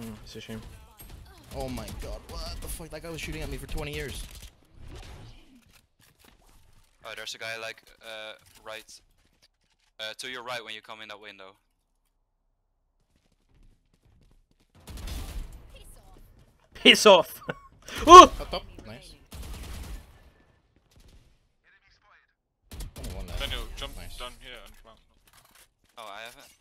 Hmm, it's a shame. Oh my god, what the fuck? That guy was shooting at me for 20 years. Oh, there's a guy like uh right. Uh, to your right when you come in that window. Piss off! oh! Up. Nice. Daniel, jump Nice. down here and come out. Oh, I haven't.